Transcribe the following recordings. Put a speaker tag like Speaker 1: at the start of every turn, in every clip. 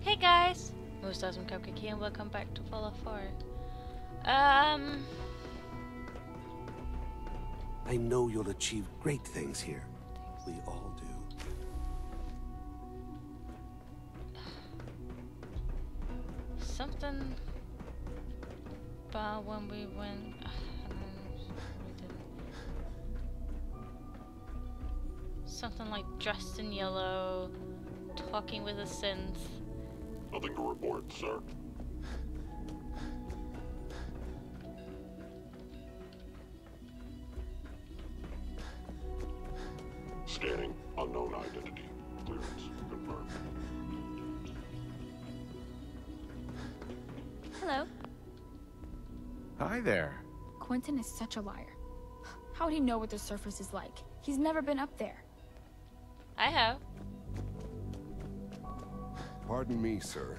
Speaker 1: Hey guys! Moose from Cupcake here and welcome back to Fallout 4. Um...
Speaker 2: I know you'll achieve great things here. We all do.
Speaker 1: Something about when we went... I don't know, we didn't. Something like dressed in yellow, talking with a synth.
Speaker 3: Nothing to report, sir. Scanning. Unknown identity. Clearance confirmed.
Speaker 4: Hello.
Speaker 5: Hi there.
Speaker 4: Quentin is such a liar. How would he know what the surface is like? He's never been up there.
Speaker 1: I have.
Speaker 6: Pardon me, sir.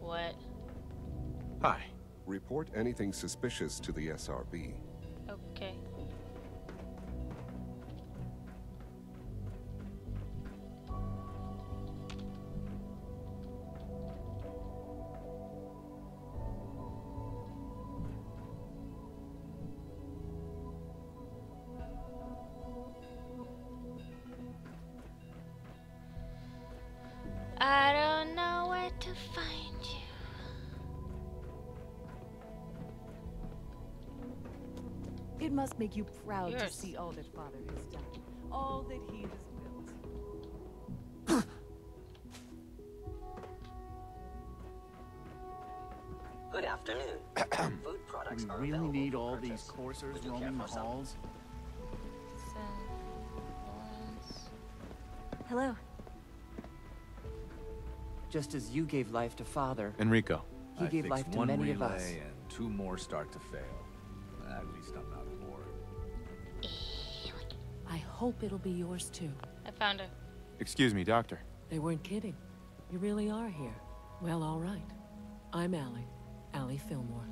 Speaker 1: What?
Speaker 5: Hi.
Speaker 6: Report anything suspicious to the SRB.
Speaker 1: Okay.
Speaker 7: Make you proud
Speaker 1: Yours.
Speaker 7: to see all that Father has done, all that he has built.
Speaker 8: Good afternoon. Food products
Speaker 9: We
Speaker 8: are
Speaker 9: really need all
Speaker 8: purchase.
Speaker 9: these coursers
Speaker 8: Would you care
Speaker 9: roaming the halls?
Speaker 7: Hello.
Speaker 10: Just as you gave life to Father,
Speaker 5: Enrico.
Speaker 10: he
Speaker 11: I
Speaker 10: gave life to
Speaker 11: one
Speaker 10: many
Speaker 11: relay
Speaker 10: of us.
Speaker 11: and two more start to fail. At least I'm not
Speaker 7: hope it'll be yours too.
Speaker 1: I found her.
Speaker 5: Excuse me, doctor.
Speaker 7: They weren't kidding. You really are here. Well, all right. I'm Allie. Allie Fillmore.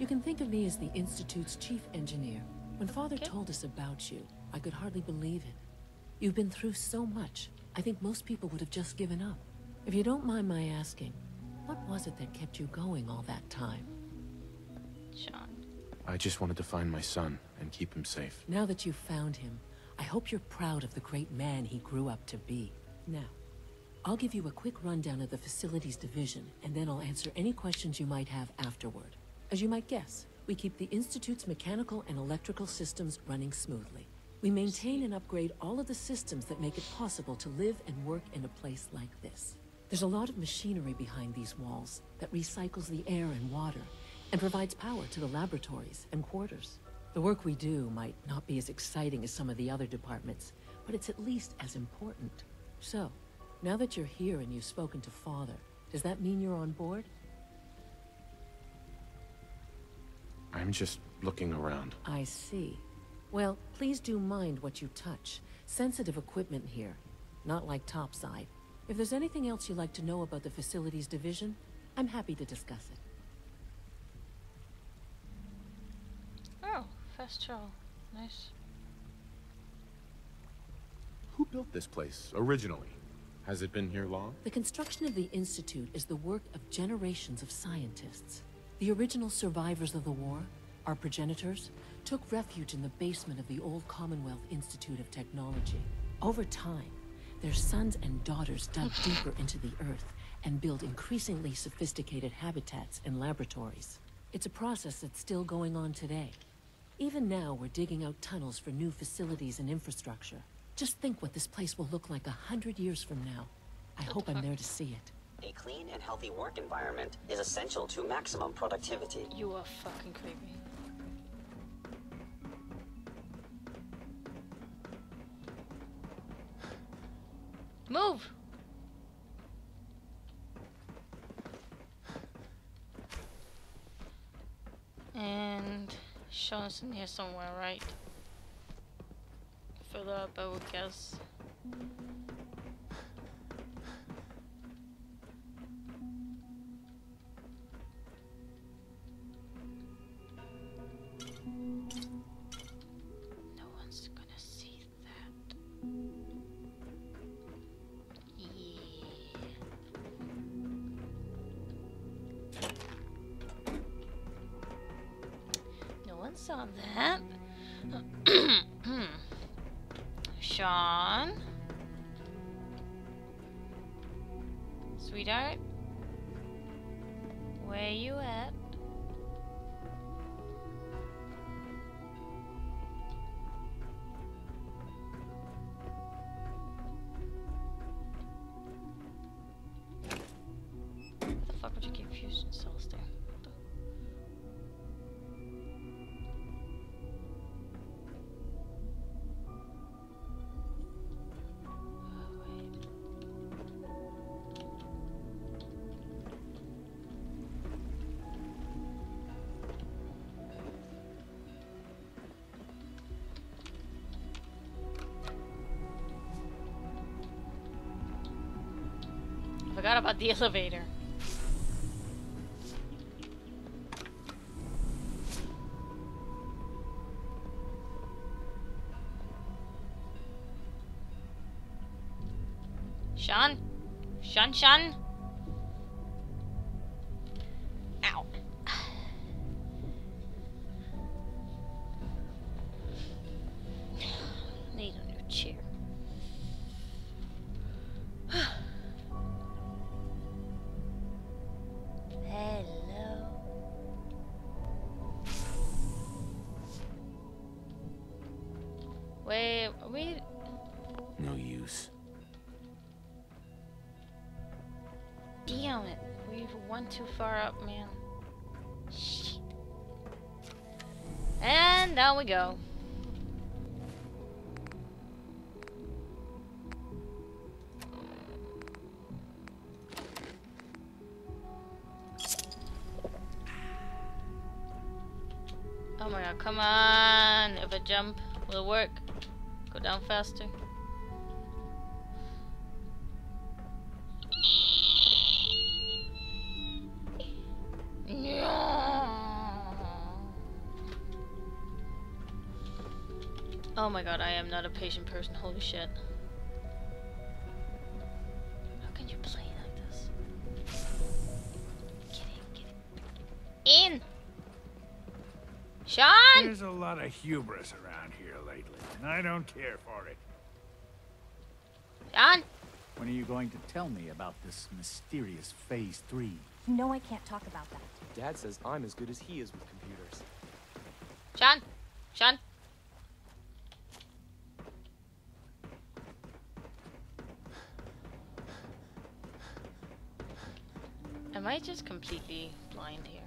Speaker 7: You can think of me as the Institute's chief engineer. When Father
Speaker 1: Okay.
Speaker 7: told us about you, I could hardly believe it. You've been through so much. I think most people would have just given up. If you don't mind my asking, what was it that kept you going all that time?
Speaker 1: Sean.
Speaker 5: I just wanted to find my son and keep him safe.
Speaker 7: Now that you've found him, I hope you're proud of the great man he grew up to be. Now, I'll give you a quick rundown of the facilities division, and then I'll answer any questions you might have afterward. As you might guess, we keep the Institute's mechanical and electrical systems running smoothly. We maintain and upgrade all of the systems that make it possible to live and work in a place like this. There's a lot of machinery behind these walls that recycles the air and water and provides power to the laboratories and quarters. The work we do might not be as exciting as some of the other departments, but it's at least as important. So, now that you're here and you've spoken to Father, does that mean you're on board?
Speaker 5: I'm just looking around.
Speaker 7: I see. Well, please do mind what you touch. Sensitive equipment here, not like topside. If there's anything else you'd like to know about the facilities division, I'm happy to discuss it.
Speaker 1: Fast travel. Nice.
Speaker 5: Who built this place originally? Has it been here long?
Speaker 7: The construction of the Institute is the work of generations of scientists. The original survivors of the war, our progenitors, took refuge in the basement of the old Commonwealth Institute of Technology. Over time, their sons and daughters dug deeper into the earth and built increasingly sophisticated habitats and laboratories. It's a process that's still going on today. Even now, we're digging out tunnels for new facilities and infrastructure. Just think what this place will look like a hundred years from now. I hope I'm there to see it.
Speaker 8: A clean and healthy work environment is essential to maximum productivity.
Speaker 1: You are fucking creepy. Move! And Sean's in here somewhere, right? Fill up, I would guess. No Sweetheart? Where you at? Forgot about the elevator. Sean? Sean, Sean? Go. Oh my god, come on. If I jump, will it work? Go down faster. God, I am not a patient person. Holy shit. How can you play like this? Get in, get in. In! Sean!
Speaker 9: There's a lot of hubris around here lately, and I don't care for it.
Speaker 1: Sean!
Speaker 9: When are you going to tell me about this mysterious Phase 3?
Speaker 12: You know I can't talk about that.
Speaker 13: Dad says I'm as good as he is with computers.
Speaker 1: Sean! Sean! Am I just completely blind here?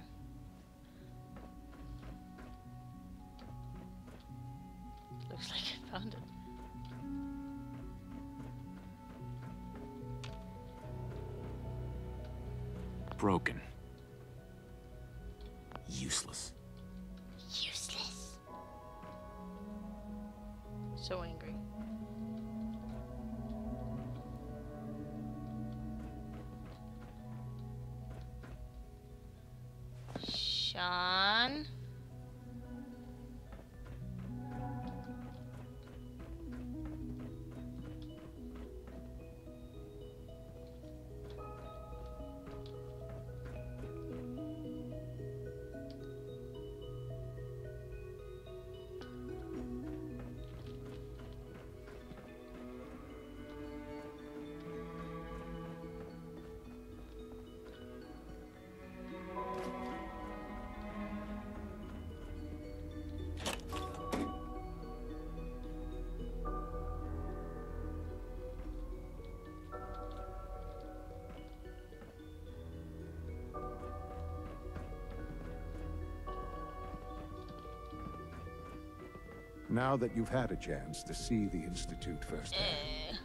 Speaker 2: Now that you've had a chance to see the Institute firsthand, eh.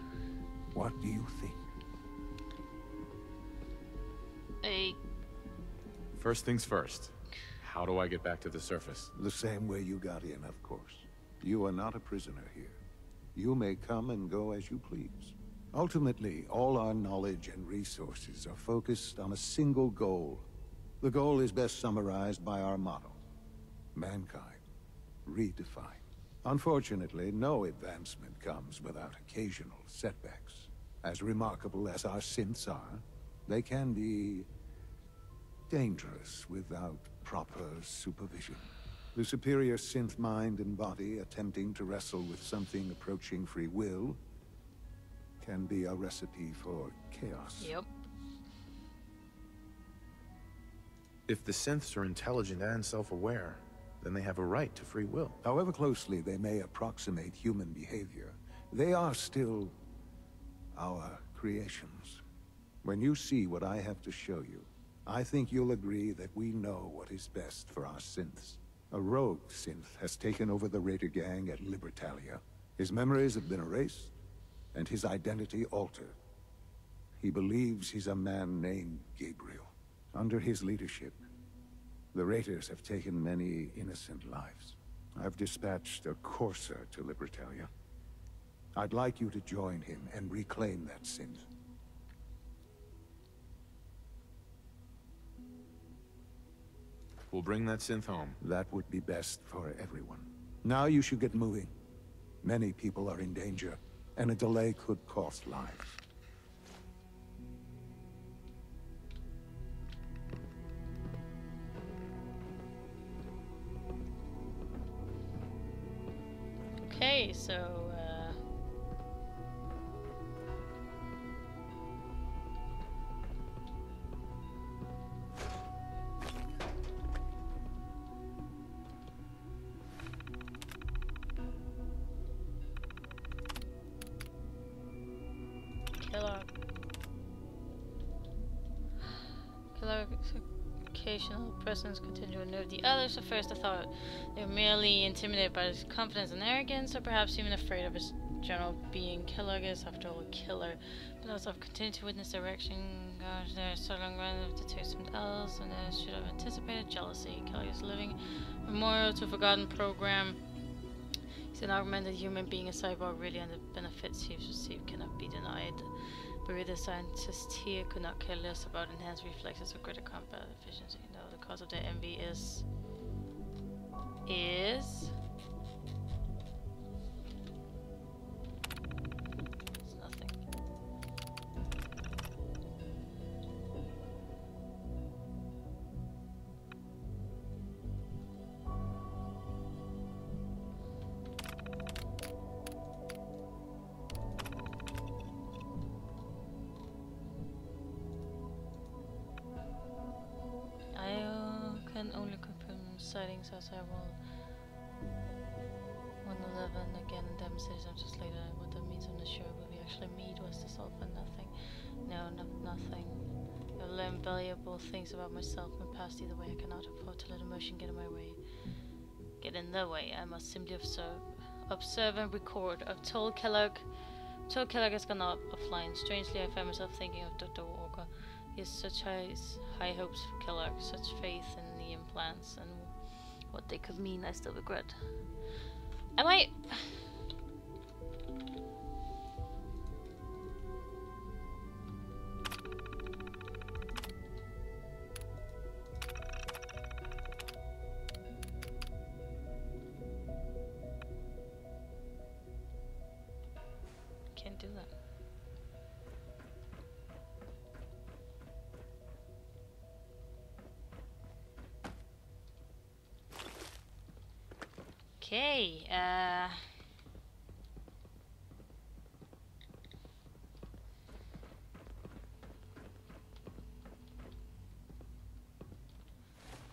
Speaker 2: what do you think?
Speaker 1: A
Speaker 5: First things first. How do I get back to the surface?
Speaker 2: The same way you got in, of course. You are not a prisoner here. You may come and go as you please. Ultimately, all our knowledge and resources are focused on a single goal. The goal is best summarized by our motto. Mankind, redefined. Unfortunately, no advancement comes without occasional setbacks. As remarkable as our synths are, they can be dangerous without proper supervision. The superior synth mind and body attempting to wrestle with something approaching free will can be a recipe for chaos.
Speaker 1: Yep.
Speaker 5: If the synths are intelligent and self-aware, then they have a right to free will.
Speaker 2: However closely they may approximate human behavior, they are still our creations. When you see what I have to show you, I think you'll agree that we know what is best for our synths. A rogue synth has taken over the Raider gang at Libertalia. His memories have been erased, and his identity altered. He believes he's a man named Gabriel. Under his leadership, the Raiders have taken many innocent lives. I've dispatched a Courser to Libertalia. I'd like you to join him and reclaim that synth.
Speaker 5: We'll bring that synth home.
Speaker 2: That would be best for everyone. Now you should get moving. Many people are in danger, and a delay could cost lives.
Speaker 1: So presence continue to nerve the others. At first I thought they were merely intimidated by his confidence and arrogance, or perhaps even afraid of his general being. Kellogg is, after all, a killer. But as I've continued to witness their reaction, gosh, they're so long run of detective else, and I should have anticipated jealousy. Kellogg is living memorial to a forgotten program. He's an augmented human being, a cyborg, really, and the benefits he's received cannot be denied. But the scientist here could not care less about enhanced reflexes or greater combat efficiency. Cause of the envy is... is... sightings outside Vault 111 again and demonstration just later. What that means I'm not sure, but we actually meet was this all for nothing. No, no, nothing. I've learned valuable things about myself and past either way. I cannot afford to let emotion get in my way. Get in the way. I must simply observe, observe and record. I've told Kellogg, told Kellogg has gone up offline. Strangely, I find myself thinking of Dr. Walker. He has such high, high hopes for Kellogg, such faith in the implants and what they could mean. I still regret. Am I?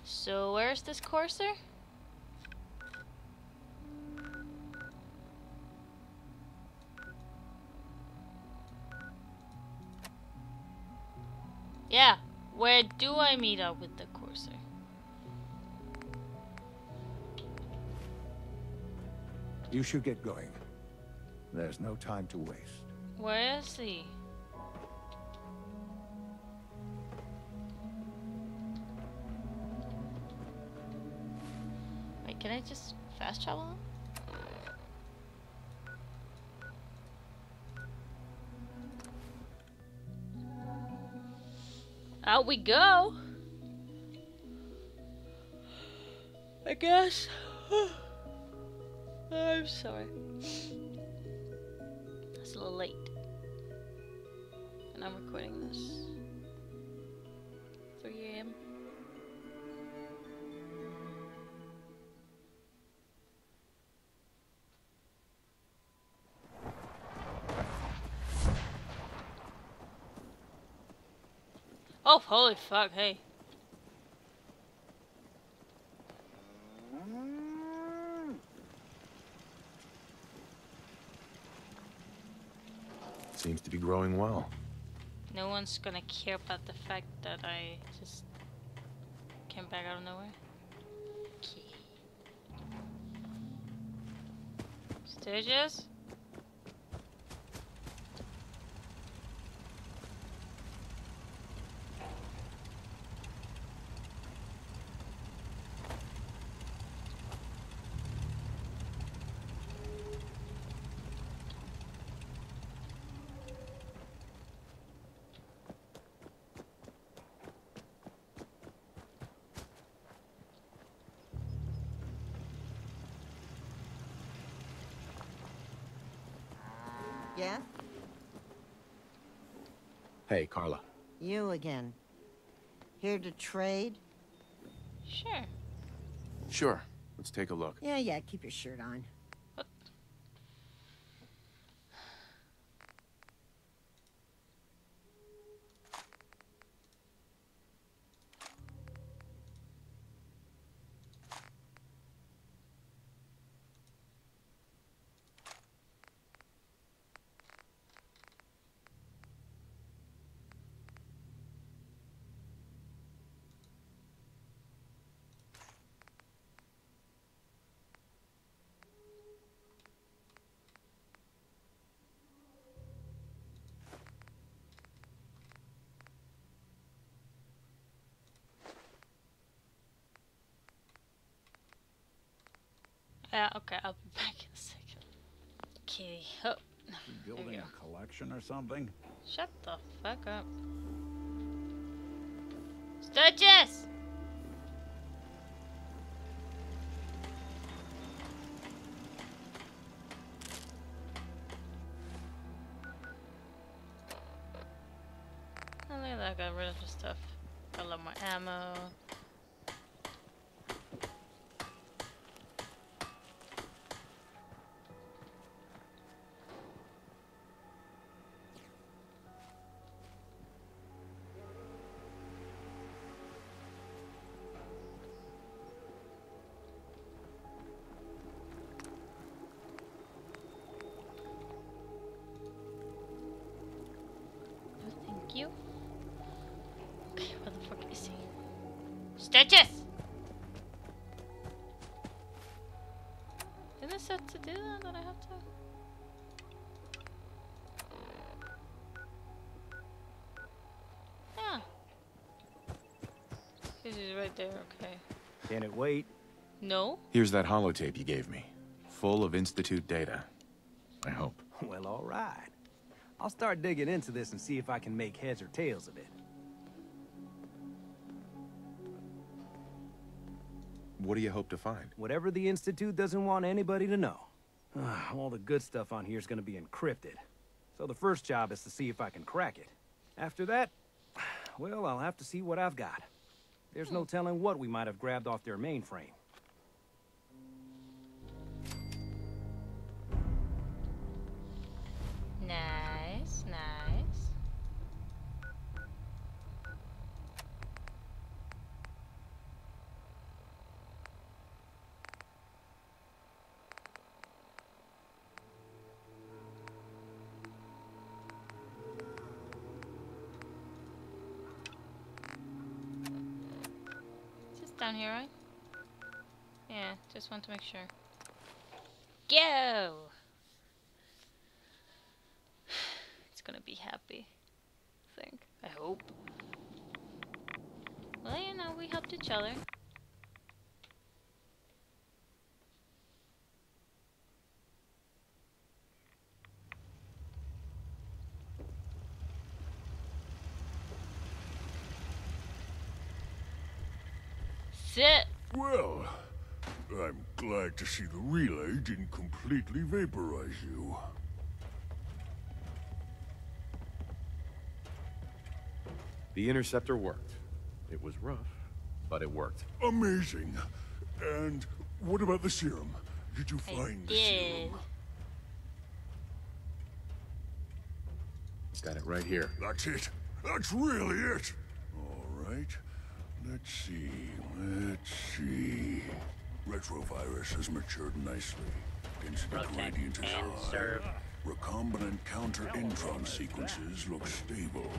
Speaker 1: So, where's this courser? Yeah, where do I meet up with the
Speaker 2: You should get going. There's no time to waste.
Speaker 1: Where is he? Wait, can I just fast travel him? Out we go! I guess. I'm sorry. It's a little late. And I'm recording this. 3 a.m. Oh, holy fuck, hey.
Speaker 5: Well.
Speaker 1: No one's gonna care about the fact that I just came back out of nowhere. Okay.
Speaker 14: Yeah?
Speaker 5: Hey, Carla.
Speaker 14: You again. Here to trade?
Speaker 1: Sure.
Speaker 5: Sure. Let's take a look.
Speaker 14: Yeah, yeah, keep your shirt on.
Speaker 1: Yeah, okay, I'll be back in a second. Okay, oh.
Speaker 9: You building a collection or something?
Speaker 1: Shut the fuck up. Sturgis! Oh, look at that, I got rid of the stuff. Got a lot more ammo. This right there, okay.
Speaker 11: Can it wait?
Speaker 1: No?
Speaker 5: Here's that holotape you gave me. Full of Institute data. I hope.
Speaker 11: Well, all right. I'll start digging into this and see if I can make heads or tails of it.
Speaker 5: What do you hope to find?
Speaker 11: Whatever the Institute doesn't want anybody to know. Ah, all the good stuff on here is gonna be encrypted. So the first job is to see if I can crack it. After that, well, I'll have to see what I've got. There's no telling what we might have grabbed off their mainframe.
Speaker 1: Down here, right? Yeah, just want to make sure. Go! It's gonna be happy. I think. I hope. Well, you know, we helped each other. Sit!
Speaker 3: Well, I'm glad to see the relay didn't completely vaporize you.
Speaker 5: The interceptor worked. It was rough, but it worked.
Speaker 3: Amazing. And what about the serum? Did you
Speaker 1: I
Speaker 3: find the
Speaker 1: did.
Speaker 3: serum?
Speaker 5: Got it right here.
Speaker 3: That's it. That's really it. All right. Let's see, let's see. Retrovirus has matured nicely. Density gradient is high. Recombinant counter-intron sequences look stable.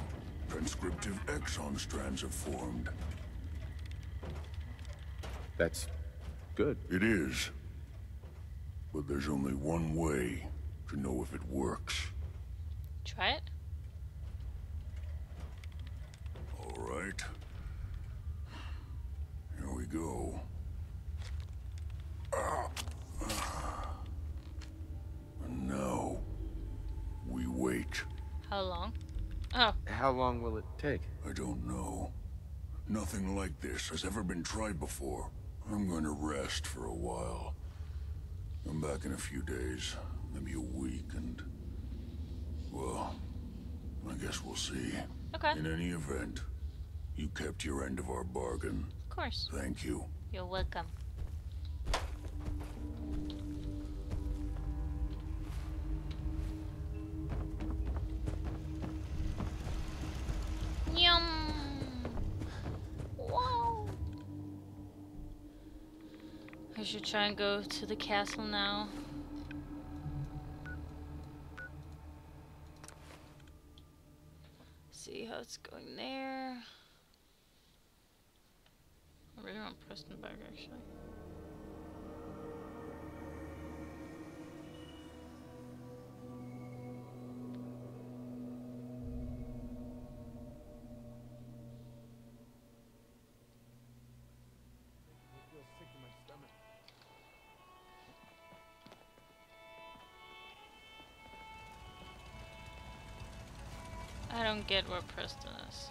Speaker 3: Transcriptive exon strands have formed.
Speaker 5: That's good.
Speaker 3: It is. But there's only one way to know if it works.
Speaker 1: Try it.
Speaker 3: All right. Here we go. Ah. Ah. And now, we wait.
Speaker 1: How long? Oh.
Speaker 5: How long will it take?
Speaker 3: I don't know. Nothing like this has ever been tried before. I'm going to rest for a while. I'm back in a few days, maybe a week, and... Well, I guess we'll see.
Speaker 1: Okay.
Speaker 3: In any event, you kept your end of our bargain.
Speaker 1: Of course.
Speaker 3: Thank you.
Speaker 1: You're welcome. Try and go to the castle now. See how it's going there. I really want Preston back actually. Don't get where Preston is.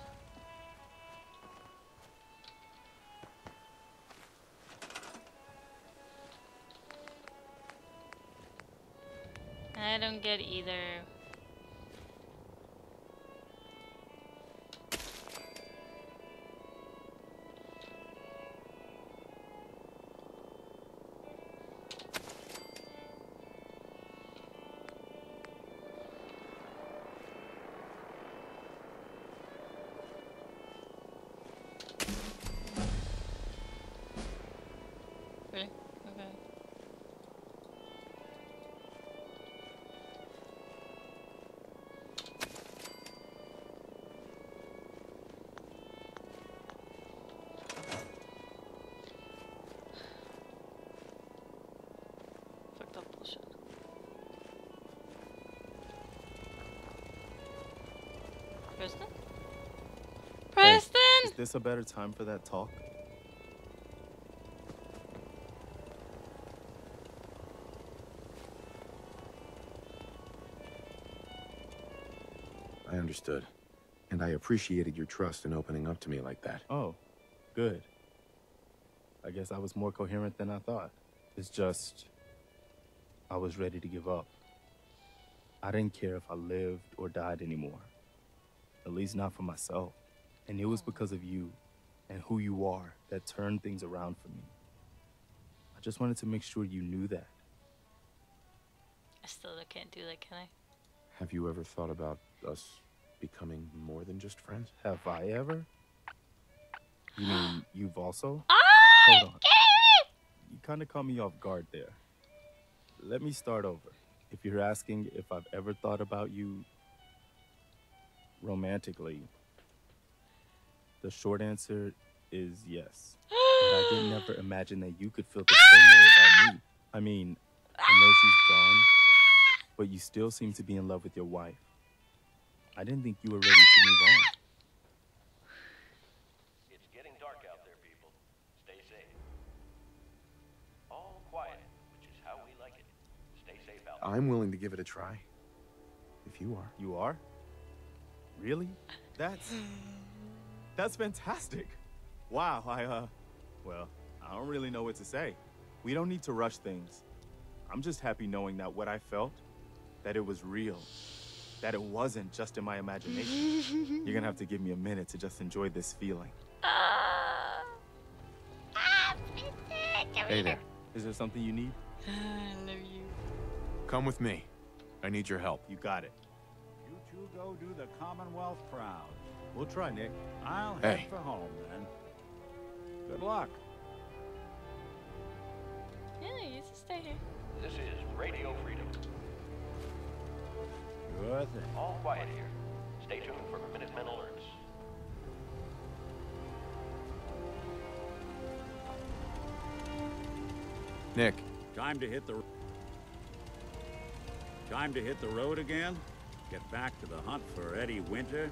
Speaker 1: I don't get either. Preston? Preston!
Speaker 15: Is this a better time for that talk?
Speaker 5: I understood. And I appreciated your trust in opening up to me like that.
Speaker 15: Oh, good. I guess I was more coherent than I thought. It's just. I was ready to give up. I didn't care if I lived or died anymore. At least not for myself. And it was because of you and who you are that turned things around for me. I just wanted to make sure you knew that.
Speaker 1: I still can't do that, can I?
Speaker 5: Have you ever thought about us becoming more than just friends?
Speaker 15: Have I ever? You mean you've also?
Speaker 1: I
Speaker 15: Hold on.
Speaker 1: get!
Speaker 15: You kind of caught me off guard there. Let me start over. If you're asking if I've ever thought about you romantically, the short answer is yes. but I did never imagine that you could feel the same way about me. I mean, I know she's gone, but you still seem to be in love with your wife. I didn't think you were ready to move on.
Speaker 16: It's getting dark out there, people. Stay safe. All quiet, which is how we like it. Stay safe out there.
Speaker 5: I'm willing to give it a try. If you are.
Speaker 15: You are? Really? That's That's fantastic. Wow, I uh well, I don't really know what to say. We don't need to rush things. I'm just happy knowing that what I felt that it was real. That it wasn't just in my imagination. You're going to have to give me a minute to just enjoy this feeling. Hey there. Is there something you need?
Speaker 1: I love you.
Speaker 5: Come with me. I need your help.
Speaker 15: You got it.
Speaker 9: You go do the Commonwealth proud.
Speaker 15: We'll try, Nick.
Speaker 9: I'll head for home then. Good luck.
Speaker 1: Yeah, you just stay here.
Speaker 16: This is Radio Freedom.
Speaker 9: Good thing.
Speaker 16: All quiet here. Stay tuned for Minutemen alerts.
Speaker 5: Nick,
Speaker 9: Time to hit the... Time to hit the road again? Get back to the hunt for Eddie Winter?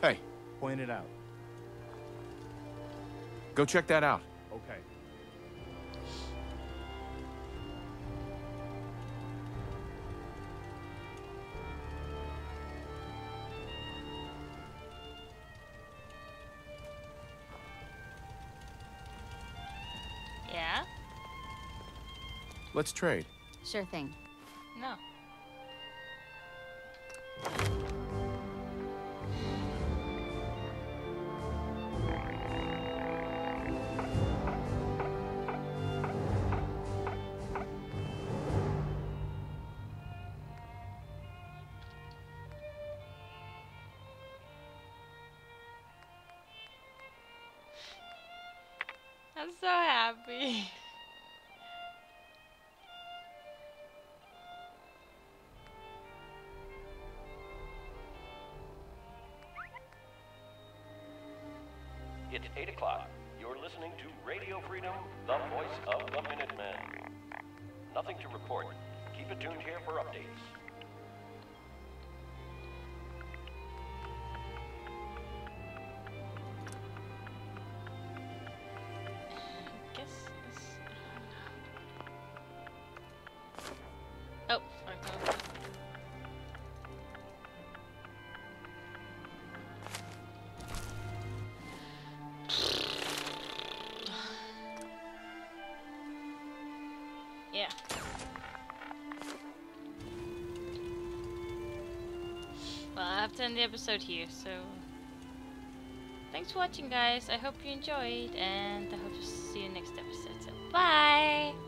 Speaker 5: hey,
Speaker 15: Point it out.
Speaker 5: go check that out.
Speaker 15: Okay.
Speaker 5: Let's trade.
Speaker 12: Sure thing.
Speaker 16: It's 8 o'clock. You're listening to Radio Freedom, the voice of the Minutemen. Nothing to report. Keep it tuned here for updates.
Speaker 1: End the episode here, so... Thanks for watching, guys. I hope you enjoyed, and I hope to see you next episode. So, bye!